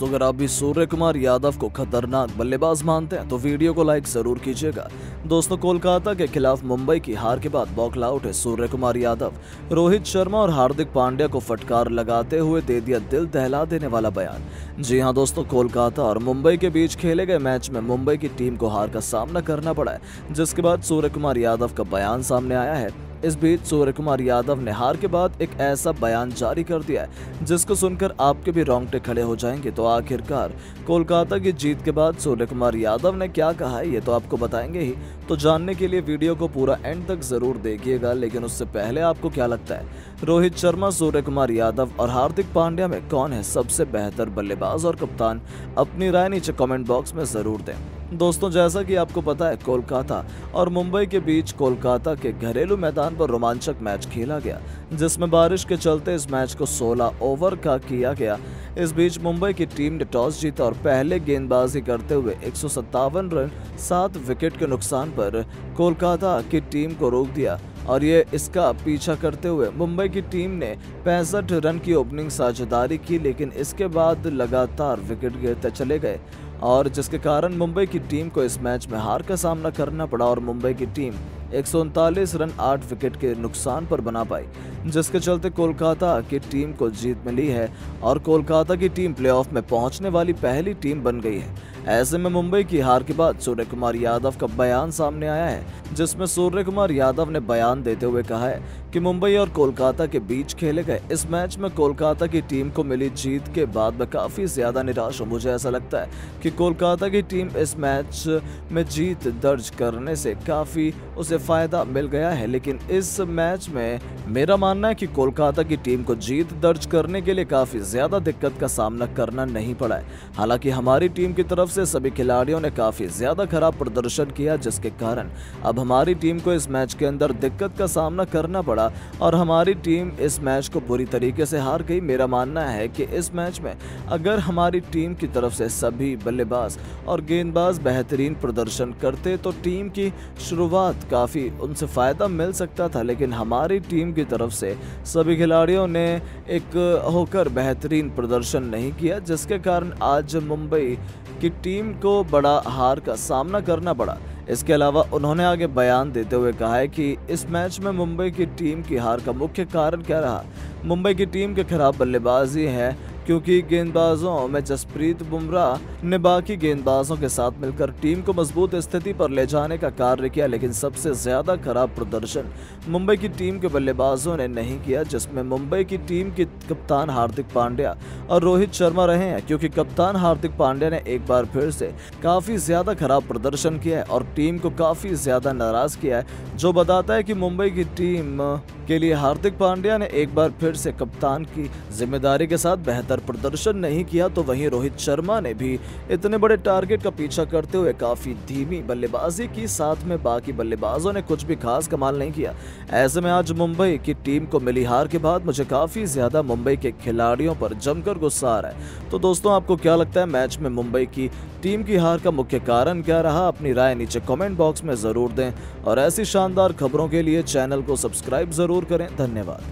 दोस्तों, अगर आप भी सूर्य कुमार यादव को खतरनाक बल्लेबाज मानते हैं तो वीडियो को लाइक ज़रूर कीजिएगा। दोस्तों, कोलकाता के खिलाफ मुंबई की हार के बाद बौखला उठे सूर्य कुमार यादव। रोहित शर्मा और हार्दिक पांड्या को फटकार लगाते हुए दे दिया दिल दहला देने वाला बयान। जी हाँ दोस्तों, कोलकाता और मुंबई के बीच खेले गए मैच में मुंबई की टीम को हार का सामना करना पड़ा है, जिसके बाद सूर्य कुमार यादव का बयान सामने आया है। इस बीच सूर्य कुमार यादव ने हार के बाद एक ऐसा बयान जारी कर दिया है, जिसको सुनकर आपके भी रोंगटे खड़े हो जाएँगे। तो आखिरकार, कोलकाता की जीत के बाद सूर्य कुमार यादव ने क्या कहा है, ये तो आपको बताएँगे ही। तो जानने के लिए वीडियो को पूरा एंड तक ज़रूर देखिएगा, लेकिन उससे पहले आपको क्या लगता है? रोहित शर्मा सूर्य कुमार यादव और हार्दिक पांड्या में कौन है सबसे बेहतर बल्लेबाज और कप्तान? अपनी राय नीचे कमेंट बॉक्स में ज़रूर दें। दोस्तों, जैसा कि आपको पता है, कोलकाता और मुंबई के बीच कोलकाता के घरेलू मैदान पर रोमांचक मैच खेला गया, जिसमें बारिश के चलते इस मैच को 16 ओवर का किया गया। इस बीच मुंबई की टीम ने टॉस जीता और पहले गेंदबाजी करते हुए एक सौ सत्तावन रन, सात विकेट के नुकसान पर कोलकाता की टीम को रोक दिया और ये इसका पीछा करते हुए मुंबई की टीम ने पैंसठ रन की ओपनिंग साझेदारी की, लेकिन इसके बाद लगातार विकेट गिरते चले गए। और जिसके कारण मुंबई की टीम को इस मैच में हार का सामना करना पड़ा और मुंबई की टीम एक सौ उनतालीस रन, आठ विकेट के नुकसान पर बना पाई, जिसके चलते कोलकाता की टीम को जीत मिली है और कोलकाता की टीम प्लेऑफ में पहुँचने वाली पहली टीम बन गई है। ऐसे में मुंबई की हार के बाद सूर्य कुमार यादव का बयान सामने आया है, जिसमें सूर्य कुमार यादव ने बयान देते हुए कहा है कि मुंबई और कोलकाता के बीच खेले गए इस मैच में कोलकाता की टीम को मिली जीत के बाद मैं काफ़ी ज़्यादा निराश हूँ। मुझे ऐसा लगता है कि कोलकाता की टीम इस मैच में जीत दर्ज करने से काफ़ी उसे फ़ायदा मिल गया है, लेकिन इस मैच में मेरा मानना है कि कोलकाता की टीम को जीत दर्ज करने के लिए काफ़ी ज़्यादा दिक्कत का सामना करना नहीं पड़ा है। हालाँकि हमारी टीम की तरफ़ से सभी खिलाड़ियों ने काफ़ी ज़्यादा खराब प्रदर्शन किया, जिसके कारण अब हमारी टीम को इस मैच के अंदर दिक्कत का सामना करना पड़ा। और हमारी टीम इस मैच को बुरी तरीके से हार गई। मेरा मानना है कि इस मैच में अगर हमारी टीम की तरफ़ से सभी बल्लेबाज और गेंदबाज बेहतरीन प्रदर्शन करते तो टीम की शुरुआत काफ़ी उनसे फ़ायदा मिल सकता था, लेकिन हमारी टीम की तरफ़ से सभी खिलाड़ियों ने एक होकर बेहतरीन प्रदर्शन नहीं किया, जिसके कारण आज मुंबई की टीम को बड़ा हार का सामना करना पड़ा। इसके अलावा उन्होंने आगे बयान देते हुए कहा है कि इस मैच में मुंबई की टीम की हार का मुख्य कारण क्या रहा? मुंबई की टीम के खराब बल्लेबाजी है क्योंकि गेंदबाजों में जसप्रीत बुमराह ने बाकी गेंदबाजों के साथ मिलकर टीम को मज़बूत स्थिति पर ले जाने का कार्य किया, लेकिन सबसे ज़्यादा खराब प्रदर्शन मुंबई की टीम के बल्लेबाजों ने नहीं किया, जिसमें मुंबई की टीम के कप्तान हार्दिक पांड्या और रोहित शर्मा रहे हैं, क्योंकि कप्तान हार्दिक पांड्या ने एक बार फिर से काफ़ी ज़्यादा खराब प्रदर्शन किया है और टीम को काफ़ी ज़्यादा नाराज़ किया है, जो बताता है कि मुंबई की टीम के लिए हार्दिक पांड्या ने एक बार फिर से कप्तान की ज़िम्मेदारी के साथ बेहतर प्रदर्शन नहीं किया तो वहीं रोहित शर्मा ने भी इतने बड़े टारगेट का पीछा करते हुए काफ़ी धीमी बल्लेबाजी की। साथ में बाकी बल्लेबाजों ने कुछ भी खास कमाल नहीं किया। ऐसे में आज मुंबई की टीम को मिली हार के बाद मुझे काफ़ी ज़्यादा मुंबई के खिलाड़ियों पर जमकर गुस्सा आ रहा है। तो दोस्तों, आपको क्या लगता है, मैच में मुंबई की टीम की हार का मुख्य कारण क्या रहा? अपनी राय नीचे कमेंट बॉक्स में ज़रूर दें। और ऐसी शानदार खबरों के लिए चैनल को सब्सक्राइब ज़रूर करें। धन्यवाद।